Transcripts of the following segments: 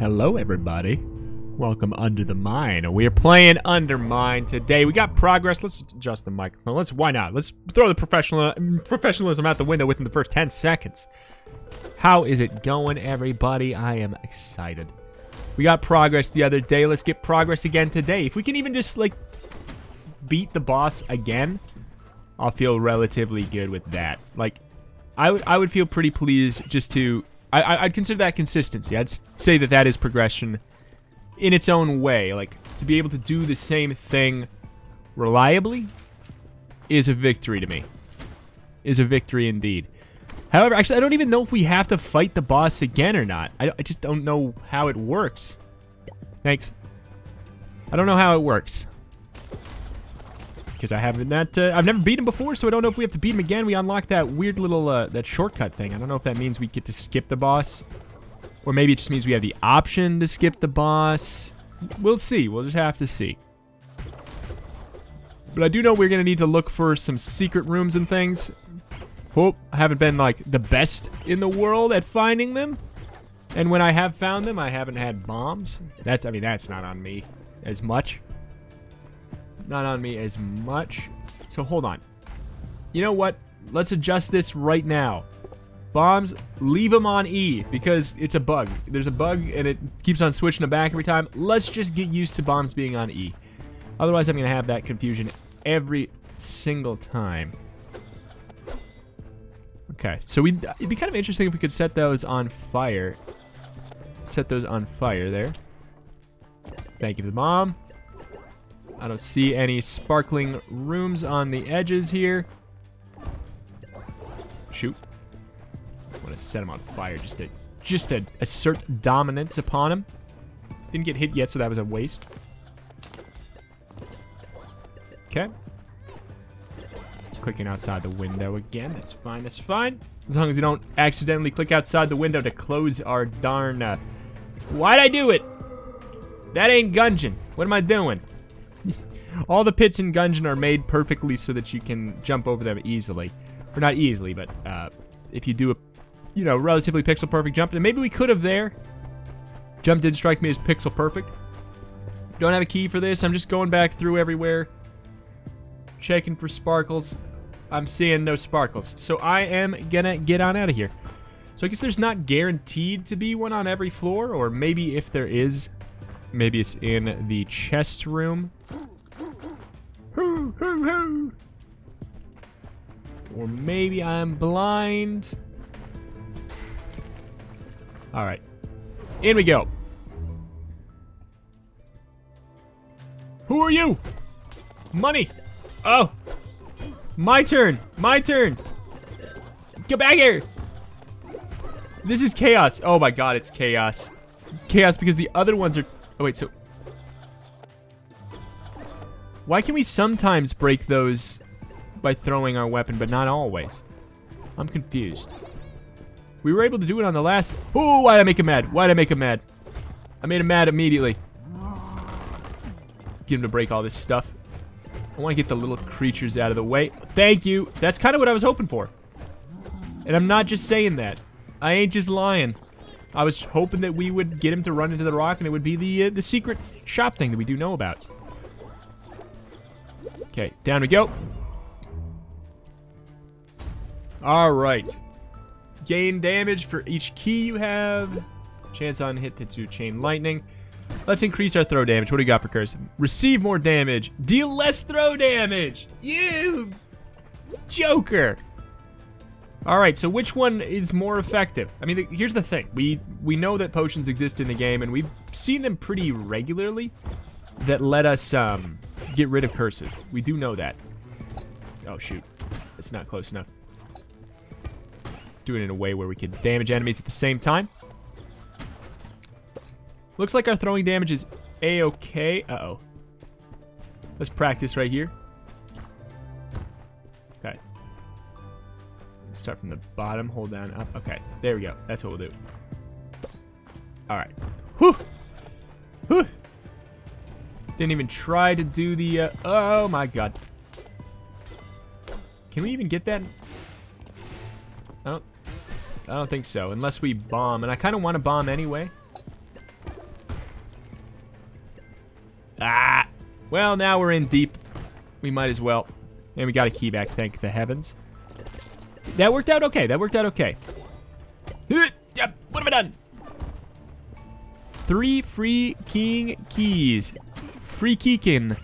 Hello, everybody. Welcome Under the Mine. We are playing Undermine today. We got progress. Let's adjust the microphone. Let's. Why not? Let's throw the professional professionalism out the window within the first 10 seconds. How is it going, everybody? I am excited. We got progress the other day. Let's get progress again today. If we can even just, like, beat the boss again, I'll feel relatively good with that. Like, I would I would feel pretty pleased just to I, I'd consider that consistency. I'd say that that is progression in its own way. Like, to be able to do the same thing reliably is a victory to me. Is a victory indeed. However, actually, I don't even know if we have to fight the boss again or not. I, I just don't know how it works. Thanks. I don't know how it works. Because I haven't that uh, I've never beat him before, so I don't know if we have to beat him again. We unlock that weird little uh, that shortcut thing. I don't know if that means we get to skip the boss, or maybe it just means we have the option to skip the boss. We'll see. We'll just have to see. But I do know we're gonna need to look for some secret rooms and things. Hope I haven't been like the best in the world at finding them. And when I have found them, I haven't had bombs. That's I mean that's not on me as much not on me as much. So hold on. You know what? Let's adjust this right now. Bombs, leave them on E because it's a bug. There's a bug and it keeps on switching them back every time. Let's just get used to bombs being on E. Otherwise, I'm going to have that confusion every single time. Okay, so we it'd be kind of interesting if we could set those on fire. Set those on fire there. Thank you for the bomb. I don't see any sparkling rooms on the edges here. Shoot. I want to set him on fire just to just to assert dominance upon him. Didn't get hit yet, so that was a waste. Okay. Clicking outside the window again. That's fine. That's fine. As long as you don't accidentally click outside the window to close our darn... Uh... Why'd I do it? That ain't Gungeon. What am I doing? All the pits in Gungeon are made perfectly so that you can jump over them easily. Or not easily, but uh, if you do a, you know, relatively pixel perfect jump, and maybe we could have there. Jump didn't strike me as pixel perfect. Don't have a key for this. I'm just going back through everywhere. Checking for sparkles. I'm seeing no sparkles. So I am gonna get on out of here. So I guess there's not guaranteed to be one on every floor, or maybe if there is, maybe it's in the chest room. Or maybe I'm blind. All right. In we go. Who are you? Money. Oh. My turn. My turn. Get back here. This is chaos. Oh my god, it's chaos. Chaos because the other ones are... Oh wait, so why can we sometimes break those by throwing our weapon, but not always? I'm confused. We were able to do it on the last... Oh, why'd I make him mad? Why'd I make him mad? I made him mad immediately. Get him to break all this stuff. I want to get the little creatures out of the way. Thank you. That's kind of what I was hoping for. And I'm not just saying that. I ain't just lying. I was hoping that we would get him to run into the rock and it would be the uh, the secret shop thing that we do know about. Okay, down we go. All right. Gain damage for each key you have. Chance on hit to chain lightning. Let's increase our throw damage. What do you got for curse? Receive more damage. Deal less throw damage. You joker. All right, so which one is more effective? I mean, here's the thing. We we know that potions exist in the game, and we've seen them pretty regularly that let us um, get rid of curses. We do know that. Oh, shoot. It's not close enough. Do it in a way where we can damage enemies at the same time. Looks like our throwing damage is a-okay. Uh-oh. Let's practice right here. Okay. Start from the bottom, hold down, up. Okay, there we go. That's what we'll do. All right. Whew. Whew. Didn't even try to do the, uh, oh my god. Can we even get that? I don't, I don't think so, unless we bomb. And I kind of want to bomb anyway. Ah! Well, now we're in deep. We might as well. And we got a key back, thank the heavens. That worked out okay. That worked out okay. What have I done? Three free king keys. Free keykin.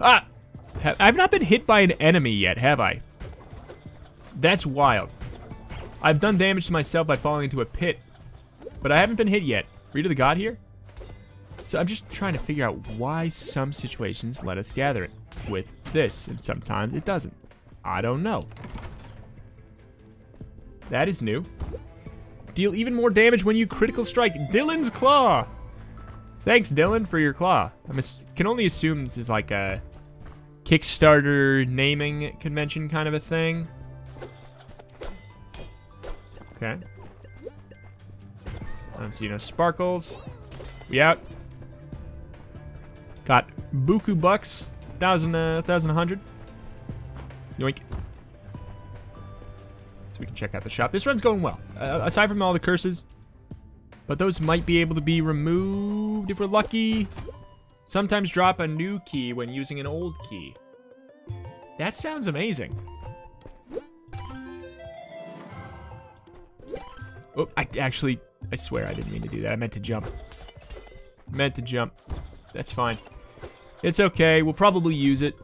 Ah! I've not been hit by an enemy yet, have I? That's wild. I've done damage to myself by falling into a pit, but I haven't been hit yet. Read of the God here? So I'm just trying to figure out why some situations let us gather it with this, and sometimes it doesn't. I don't know. That is new. Deal even more damage when you critical strike Dylan's Claw. Thanks, Dylan, for your claw. I can only assume this is like a Kickstarter naming convention kind of a thing. Okay. I don't see no sparkles. We out. Got buku bucks. Thousand, uh, thousand, hundred. Yoink. So we can check out the shop. This run's going well. Uh, aside from all the curses. But those might be able to be removed if we're lucky. Sometimes drop a new key when using an old key. That sounds amazing. Oh, I actually, I swear I didn't mean to do that. I meant to jump. Meant to jump. That's fine. It's okay. We'll probably use it.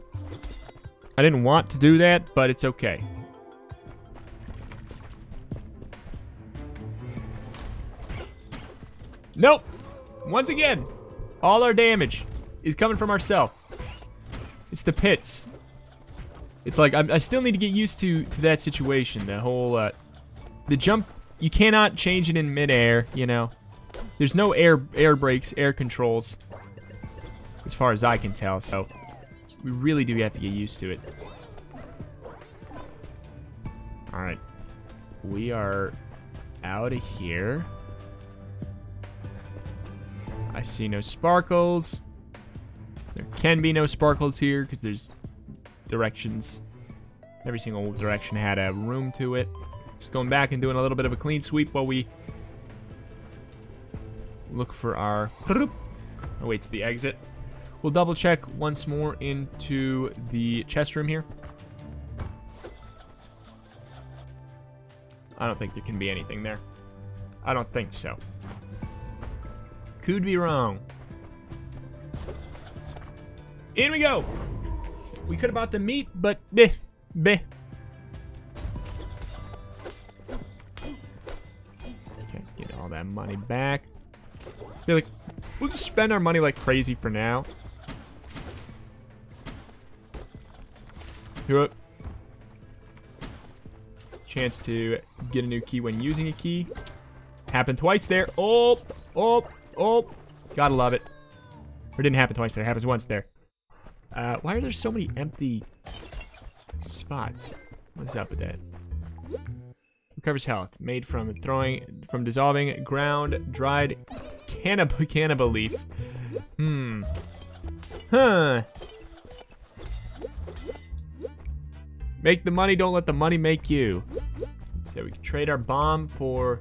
I didn't want to do that, but it's okay. Nope. Once again, all our damage is coming from ourselves. It's the pits. It's like, I'm, i still need to get used to, to that situation. The whole, uh, the jump, you cannot change it in midair, you know. There's no air, air brakes, air controls, as far as I can tell, so we really do have to get used to it. Alright. We are out of here. I see no sparkles. There can be no sparkles here because there's directions. Every single direction had a room to it. Just going back and doing a little bit of a clean sweep while we look for our... Oh, wait to the exit. We'll double check once more into the chest room here. I don't think there can be anything there. I don't think so. Could be wrong. In we go. We could have bought the meat, but beh. Okay, get all that money back. feel like we'll just spend our money like crazy for now. Here Chance to get a new key when using a key. Happened twice there. Oh, oh, oh. Gotta love it. Or didn't happen twice there. Happened once there. Uh, why are there so many empty spots? What's up with that? Recovers health. Made from throwing, from dissolving ground dried cannabis, cannabis leaf. Hmm. Huh. Make the money, don't let the money make you. So we can trade our bomb for...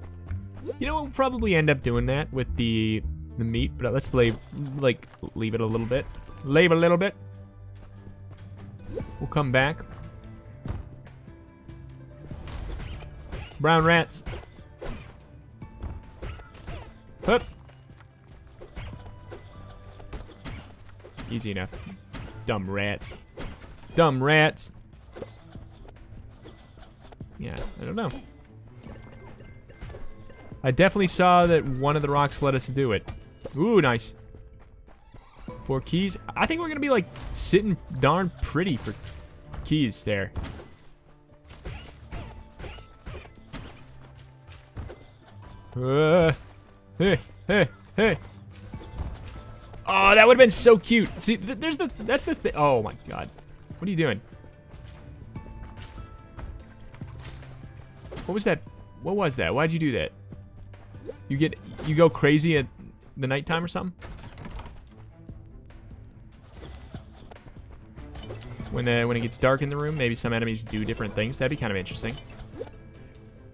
You know, we'll probably end up doing that with the the meat, but let's leave, like, leave it a little bit. Leave a little bit. We'll come back. Brown rats. Hup. Easy enough. Dumb rats. Dumb rats. Yeah, I don't know. I definitely saw that one of the rocks let us do it. Ooh, nice. Four keys. I think we're going to be, like, sitting darn pretty for keys there. Uh, hey, hey, hey. Oh, that would have been so cute. See, th there's the, that's the thing. Oh my God. What are you doing? What was that? What was that? Why'd you do that? You get, you go crazy at the nighttime or something? When, uh, when it gets dark in the room, maybe some enemies do different things. That'd be kind of interesting.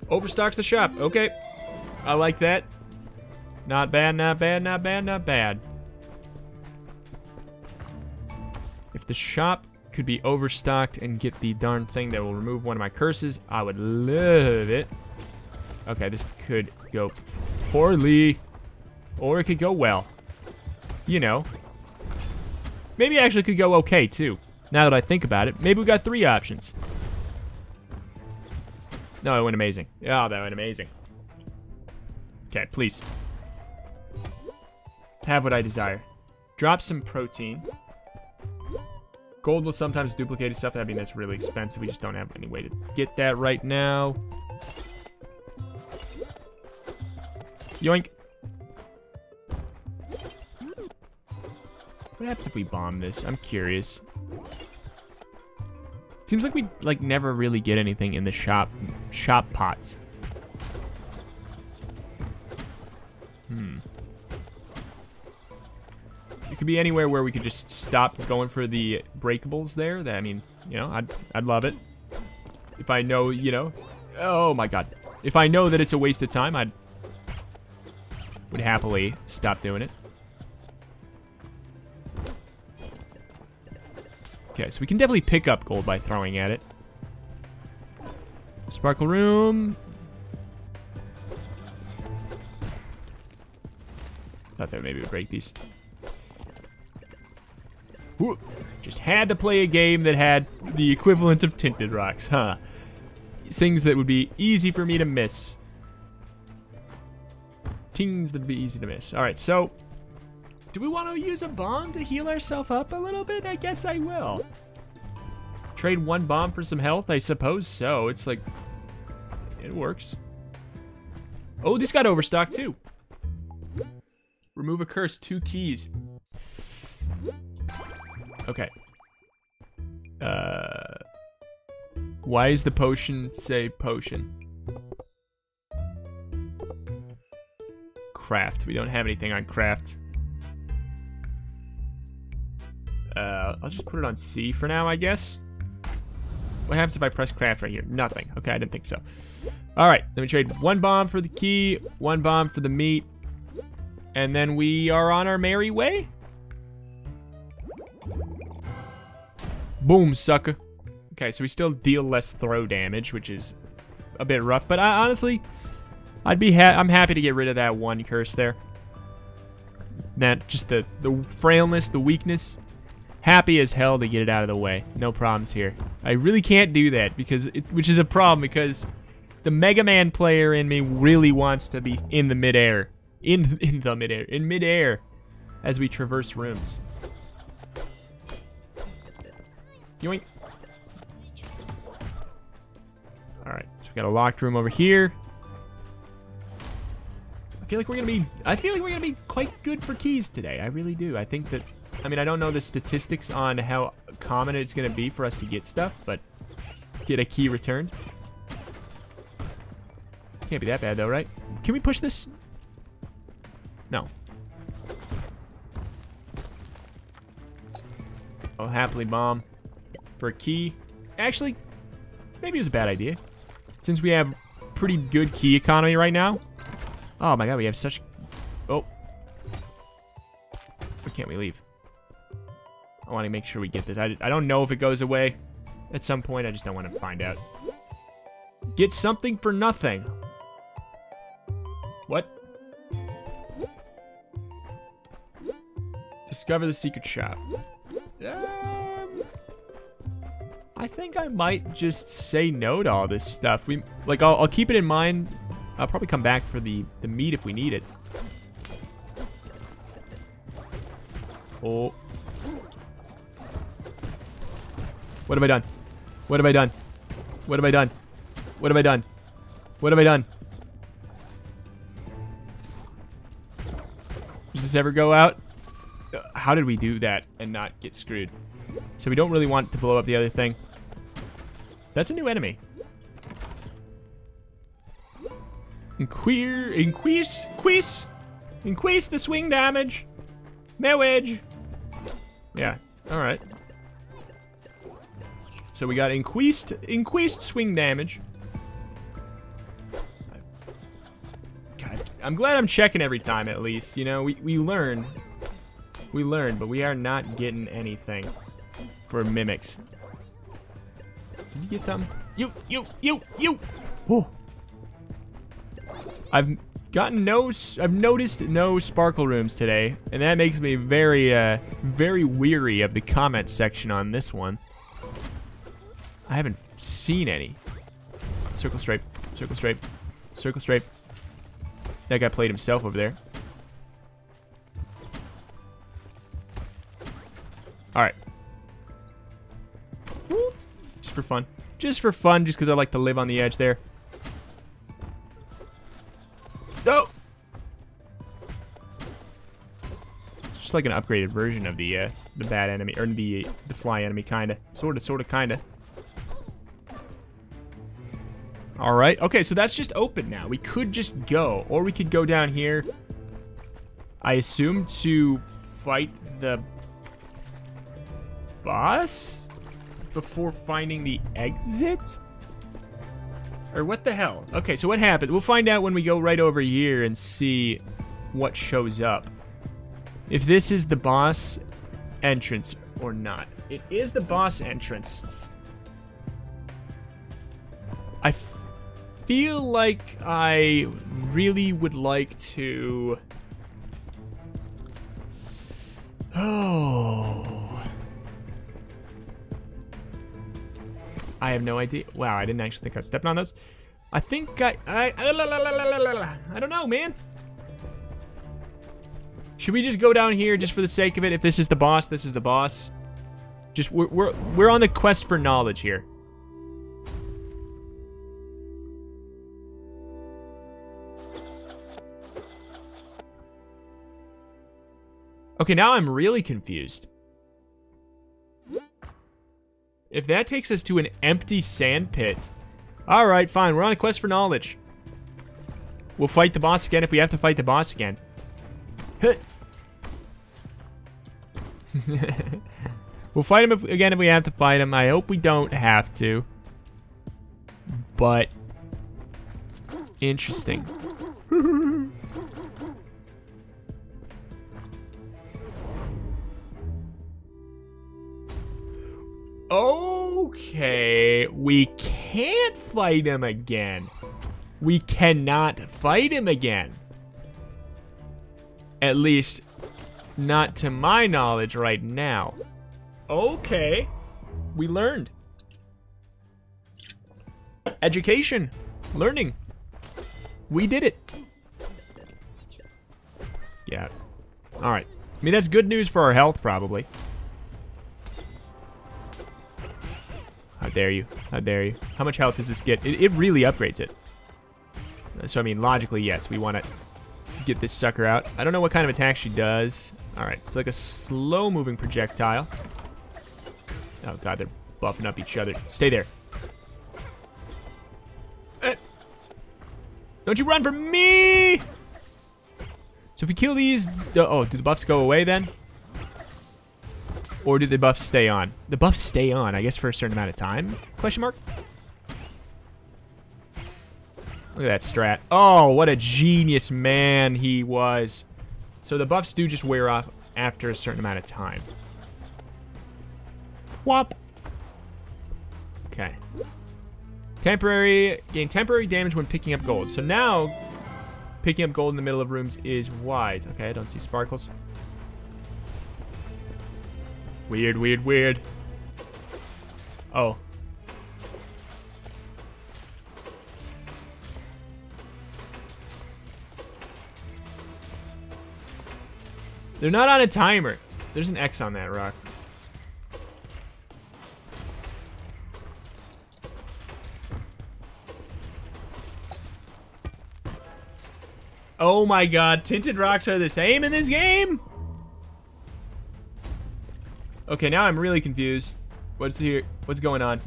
Overstocks the shop. Okay. I like that. Not bad, not bad, not bad, not bad. If the shop could be overstocked and get the darn thing that will remove one of my curses, I would love it. Okay, this could go poorly. Or it could go well. You know. Maybe it actually could go okay, too. Now that I think about it, maybe we got three options. No, it went amazing. Oh, that went amazing. Okay, please. Have what I desire. Drop some protein. Gold will sometimes duplicate stuff. I mean, that's really expensive. We just don't have any way to get that right now. Yoink. What happens if we bomb this? I'm curious. Seems like we like never really get anything in the shop shop pots. Hmm. It could be anywhere where we could just stop going for the breakables there. That I mean, you know, I'd I'd love it. If I know, you know, oh my god. If I know that it's a waste of time, I'd would happily stop doing it. Okay, so we can definitely pick up gold by throwing at it. Sparkle room. Thought that maybe would break these. Ooh, just had to play a game that had the equivalent of tinted rocks, huh? Things that would be easy for me to miss. Tings that'd be easy to miss. Alright, so do we want to use a bomb to heal ourselves up a little bit? I guess I will. Trade one bomb for some health? I suppose so. It's like... It works. Oh, this got overstocked too. Remove a curse. Two keys. Okay. Uh... Why is the potion say potion? Craft. We don't have anything on craft. Uh, I'll just put it on C for now, I guess. What happens if I press craft right here? Nothing. Okay, I didn't think so. All right, let me trade one bomb for the key, one bomb for the meat, and then we are on our merry way. Boom, sucker. Okay, so we still deal less throw damage, which is a bit rough, but I, honestly, I'd be ha I'm happy to get rid of that one curse there. That just the the frailness, the weakness happy as hell to get it out of the way. No problems here. I really can't do that because it, which is a problem because the Mega Man player in me really wants to be in the midair. In in the midair. In midair as we traverse rooms. Yoink. Alright, so we got a locked room over here. I feel like we're gonna be I feel like we're gonna be quite good for keys today. I really do. I think that I mean, I don't know the statistics on how common it's to be for us to get stuff, but get a key returned. Can't be that bad, though, right? Can we push this? No. Oh, happily bomb for a key. Actually, maybe it was a bad idea. Since we have pretty good key economy right now. Oh my god, we have such... Oh. Why can't we leave? I want to make sure we get this. I, I don't know if it goes away at some point. I just don't want to find out. Get something for nothing. What? Discover the secret shop. Um, I think I might just say no to all this stuff. We like I'll, I'll keep it in mind. I'll probably come back for the the meat if we need it. Oh. What have I done? What have I done? What have I done? What have I done? What have I done? Does this ever go out? How did we do that and not get screwed? So we don't really want to blow up the other thing. That's a new enemy. Increase, increase, increase the swing damage. Marriage. Yeah, all right. So we got increased increased swing damage. God, I'm glad I'm checking every time at least. You know, we, we learn. We learn, but we are not getting anything for mimics. Did you get something? You, you, you, you! Whoa. I've gotten no, I've noticed no sparkle rooms today, and that makes me very, uh, very weary of the comment section on this one. I haven't seen any. Circle stripe, circle stripe, circle stripe. That guy played himself over there. Alright. Just for fun. Just for fun, just because I like to live on the edge there. It's like an upgraded version of the uh, the bad enemy, or the the fly enemy, kinda. Sorta, sorta, kinda. All right. Okay, so that's just open now. We could just go, or we could go down here. I assume to fight the boss before finding the exit? Or what the hell? Okay, so what happened? We'll find out when we go right over here and see what shows up. If this is the boss entrance or not. It is the boss entrance. I feel like I really would like to... Oh... I have no idea. Wow, I didn't actually think I was stepping on those. I think I... I, I don't know, man. Should we just go down here just for the sake of it? If this is the boss, this is the boss. Just, we're, we're, we're on the quest for knowledge here. Okay, now I'm really confused. If that takes us to an empty sand pit... Alright, fine. We're on a quest for knowledge. We'll fight the boss again if we have to fight the boss again. We'll fight him if, again if we have to fight him. I hope we don't have to. But... Interesting. Okay, we can't fight him again. We cannot fight him again. At least, not to my knowledge right now. Okay, we learned. Education, learning. We did it. Yeah. All right. I mean, that's good news for our health, probably. How dare you? How dare you? How much health does this get? It, it really upgrades it. So, I mean, logically, yes, we want to get this sucker out. I don't know what kind of attack she does. All right, it's like a slow-moving projectile. Oh, God, they're buffing up each other. Stay there. Eh. Don't you run from me! So if we kill these... Oh, do the buffs go away then? Or do the buffs stay on? The buffs stay on, I guess, for a certain amount of time? Question mark? Look at that strat. Oh, what a genius man he was. So the buffs do just wear off after a certain amount of time. Whop. Okay. Temporary, gain temporary damage when picking up gold. So now, picking up gold in the middle of rooms is wise. Okay, I don't see sparkles. Weird, weird, weird. Oh. They're not on a timer. There's an X on that rock. Oh my god, tinted rocks are the same in this game? Okay, now I'm really confused. What's here? What's going on?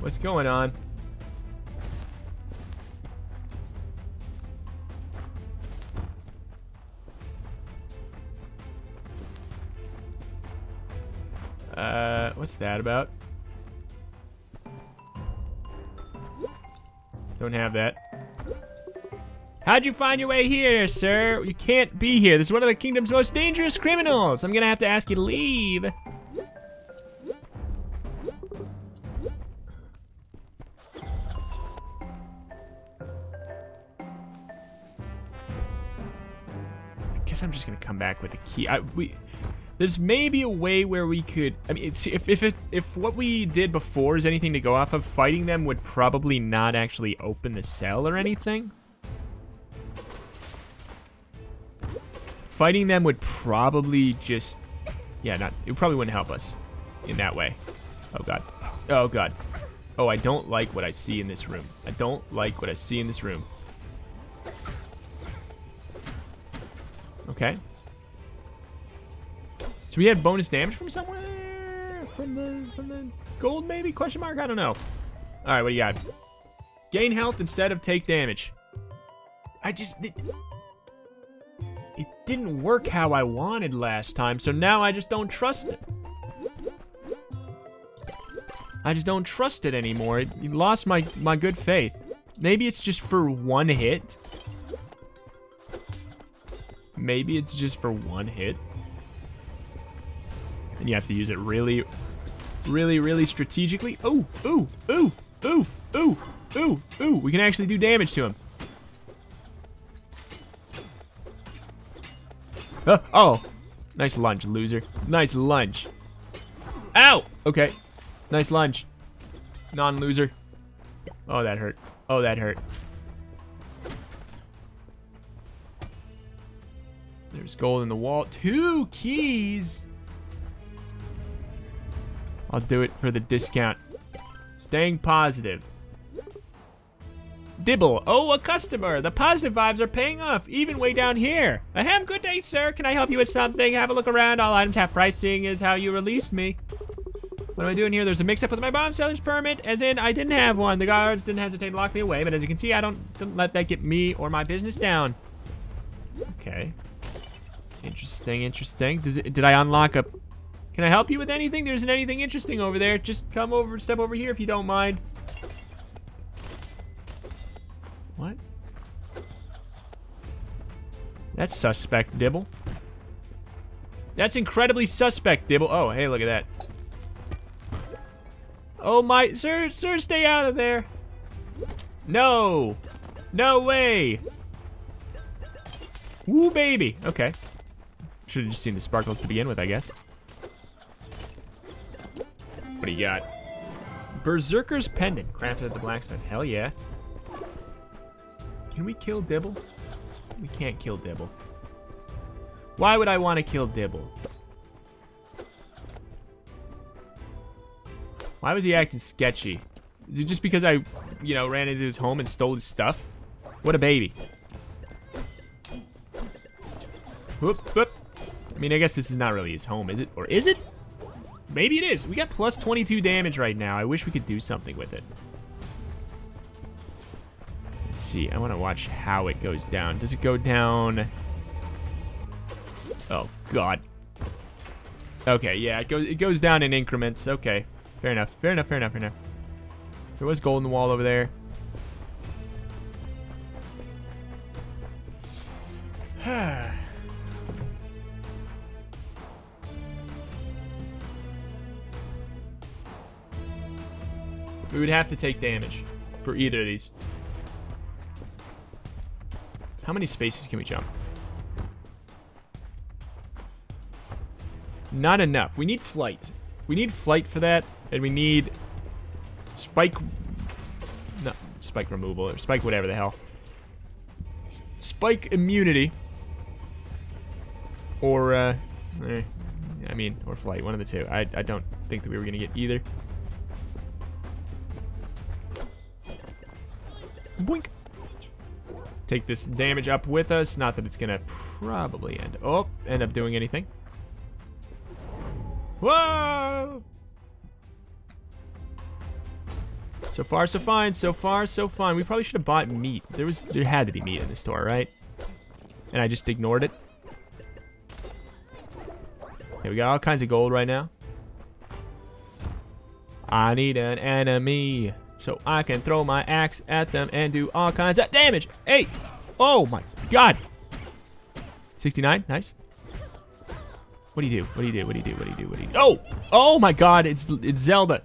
What's going on? That about? Don't have that. How'd you find your way here, sir? You can't be here. This is one of the kingdom's most dangerous criminals. I'm gonna have to ask you to leave. I guess I'm just gonna come back with a key. I, we, there's maybe a way where we could. I mean, it's, if if if, if what we did before is anything to go off of, fighting them would probably not actually open the cell or anything. Fighting them would probably just, yeah, not. It probably wouldn't help us in that way. Oh god. Oh god. Oh, I don't like what I see in this room. I don't like what I see in this room. Okay. So we had bonus damage from somewhere? From the from the gold maybe? Question mark? I don't know. Alright, what do you got? Gain health instead of take damage. I just it, it didn't work how I wanted last time, so now I just don't trust it. I just don't trust it anymore. It, it lost my, my good faith. Maybe it's just for one hit. Maybe it's just for one hit. And you have to use it really, really, really strategically. Ooh, ooh, ooh, ooh, ooh, ooh, ooh. We can actually do damage to him. Uh, oh, nice lunge, loser. Nice lunge. Ow! Okay, nice lunge. Non-loser. Oh, that hurt. Oh, that hurt. There's gold in the wall. Two keys. I'll do it for the discount. Staying positive. Dibble. Oh, a customer. The positive vibes are paying off, even way down here. Uh, Ahem, good day, sir. Can I help you with something? Have a look around. All items have pricing is how you released me. What am I doing here? There's a mix-up with my bomb seller's permit, as in I didn't have one. The guards didn't hesitate to lock me away, but as you can see, I don't, don't let that get me or my business down. Okay. Interesting, interesting. Does it, did I unlock a... Can I help you with anything? There isn't anything interesting over there. Just come over, step over here if you don't mind. What? That's suspect, Dibble. That's incredibly suspect, Dibble. Oh, hey, look at that. Oh my, sir, sir, stay out of there. No. No way. Woo, baby. Okay. Should have just seen the sparkles to begin with, I guess. What do you got? Berserker's Pendant, crafted at the blacksmith. Hell yeah. Can we kill Dibble? We can't kill Dibble. Why would I want to kill Dibble? Why was he acting sketchy? Is it just because I, you know, ran into his home and stole his stuff? What a baby. Whoop, whoop. I mean, I guess this is not really his home, is it? Or is it? Maybe it is. We got plus 22 damage right now. I wish we could do something with it. Let's see. I want to watch how it goes down. Does it go down? Oh, God. Okay, yeah, it goes, it goes down in increments. Okay. Fair enough. Fair enough, fair enough, fair enough. There was gold in the wall over there. we would have to take damage for either of these. How many spaces can we jump? Not enough. We need flight. We need flight for that, and we need spike... No, spike removal, or spike whatever the hell. Spike immunity. Or, uh... Eh, I mean, or flight, one of the two. I, I don't think that we were going to get either. Boink. Take this damage up with us. Not that it's going to probably end. Oh, end up doing anything. Whoa! So far, so fine. So far, so fine. We probably should have bought meat. There was, there had to be meat in the store, right? And I just ignored it. Okay, we got all kinds of gold right now. I need an enemy so I can throw my axe at them and do all kinds of damage. Hey, Oh my god. 69, nice. What do you do? What do you do? What do you do? What do you do? What do you do? Oh! Oh my god, it's it's Zelda.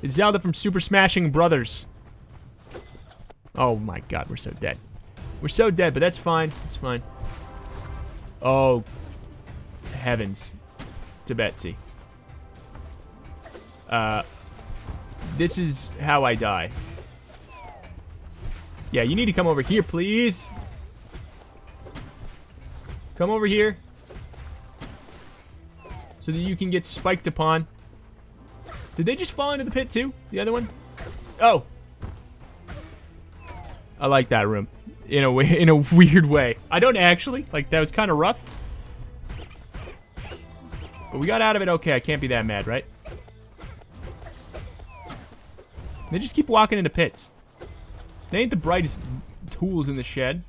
It's Zelda from Super Smashing Brothers. Oh my god, we're so dead. We're so dead, but that's fine. It's fine. Oh, heavens. To Betsy. Uh, this is how I die. Yeah, you need to come over here, please. Come over here. So that you can get spiked upon. Did they just fall into the pit too? The other one? Oh. I like that room. In a way, in a weird way. I don't actually. Like, that was kind of rough. But we got out of it okay. I can't be that mad, right? They just keep walking into pits. They ain't the brightest tools in the shed.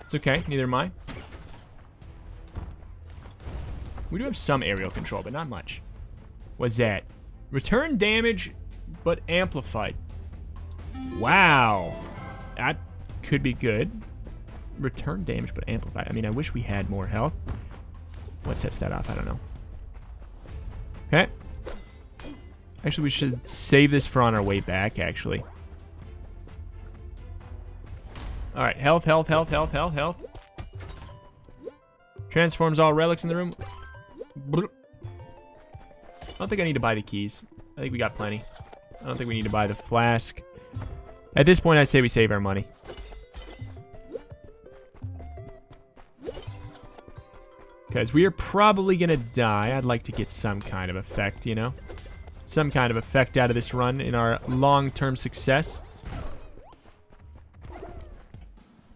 It's okay. Neither am I. We do have some aerial control, but not much. What's that? Return damage, but amplified. Wow. That could be good. Return damage, but amplified. I mean, I wish we had more health. What sets that off? I don't know. Okay. Actually, we should save this for on our way back, actually. Alright, health, health, health, health, health, health. Transforms all relics in the room. I don't think I need to buy the keys. I think we got plenty. I don't think we need to buy the flask. At this point, I'd say we save our money. Because we are probably going to die. I'd like to get some kind of effect, you know? Some kind of effect out of this run in our long-term success.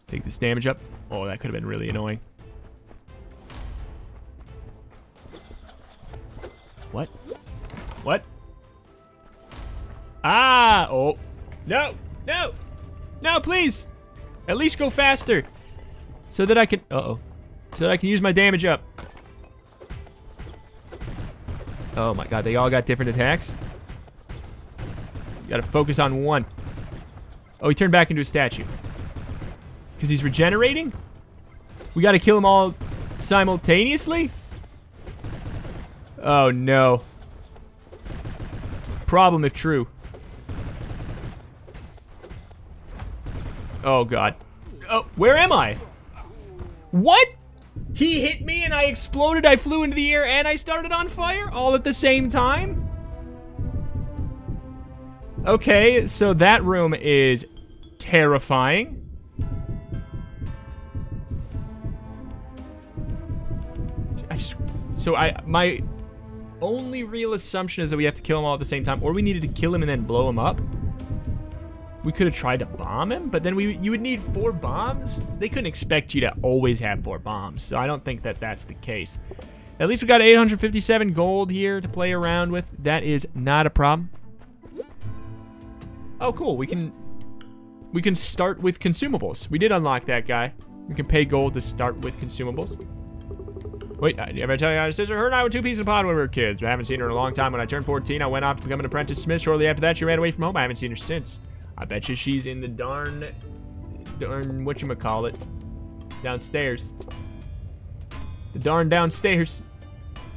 Take this damage up. Oh, that could have been really annoying. What? What? Ah! Oh. No! No! No, please! At least go faster. So that I can... Uh-oh. So that I can use my damage up. Oh my god, they all got different attacks. You gotta focus on one. Oh, he turned back into a statue. Because he's regenerating? We gotta kill them all simultaneously? Oh no. Problem if true. Oh god. Oh, where am I? What? He hit me and I exploded, I flew into the air, and I started on fire all at the same time? Okay, so that room is terrifying. I just, so I, my only real assumption is that we have to kill him all at the same time, or we needed to kill him and then blow him up. We could have tried to bomb him, but then we you would need four bombs. They couldn't expect you to always have four bombs, so I don't think that that's the case. At least we got 857 gold here to play around with. That is not a problem. Oh, cool. We can we can start with consumables. We did unlock that guy. We can pay gold to start with consumables. Wait, did I ever tell you I had a sister? Her and I were two peas of pod when we were kids. I haven't seen her in a long time. When I turned 14, I went off to become an apprentice smith. Shortly after that, she ran away from home. I haven't seen her since. I bet you she's in the darn, darn, whatchamacallit, downstairs. The darn downstairs.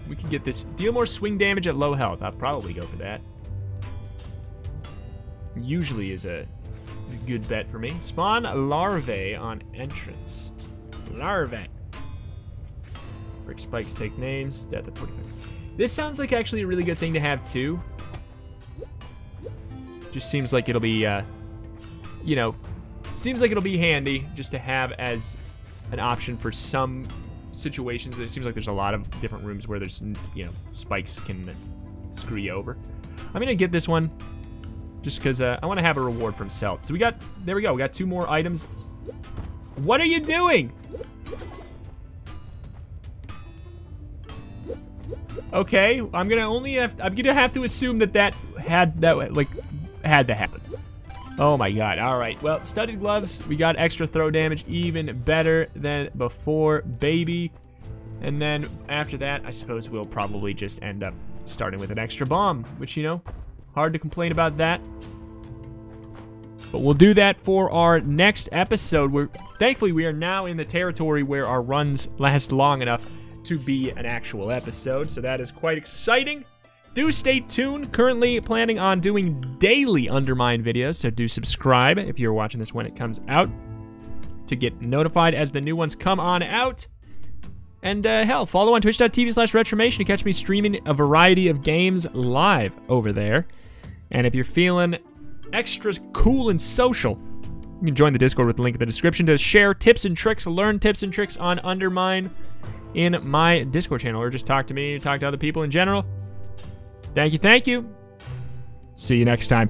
We can get this. Deal more swing damage at low health. I'll probably go for that. Usually is a, is a good bet for me. Spawn larvae on entrance. Larvae. Brick spikes take names. Death of 45. This sounds like actually a really good thing to have too. Just seems like it'll be, uh, you know, seems like it'll be handy just to have as an option for some situations. It seems like there's a lot of different rooms where there's, you know, spikes can screw you over. I'm going to get this one just because uh, I want to have a reward from Celt. So we got, there we go. We got two more items. What are you doing? Okay, I'm gonna only have, I'm gonna have to assume that that had, that, like, had to happen. Oh my god. Alright. Well, studded gloves. We got extra throw damage. Even better than before. Baby. And then after that, I suppose we'll probably just end up starting with an extra bomb. Which, you know, hard to complain about that. But we'll do that for our next episode. We're thankfully we are now in the territory where our runs last long enough to be an actual episode, so that is quite exciting. Do stay tuned. Currently planning on doing daily Undermine videos, so do subscribe if you're watching this when it comes out to get notified as the new ones come on out. And uh, hell, follow on twitch.tv slash retromation to catch me streaming a variety of games live over there. And if you're feeling extra cool and social, you can join the Discord with the link in the description to share tips and tricks, learn tips and tricks on Undermine in my Discord channel, or just talk to me, talk to other people in general. Thank you, thank you. See you next time.